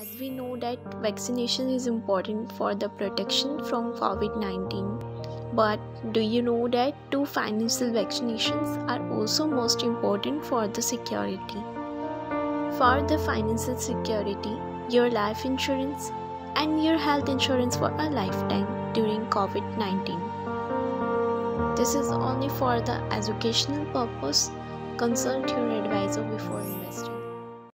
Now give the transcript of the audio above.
As we know that vaccination is important for the protection from COVID-19. But do you know that two financial vaccinations are also most important for the security? For the financial security, your life insurance and your health insurance for a lifetime during COVID-19. This is only for the educational purpose. Consult your advisor before.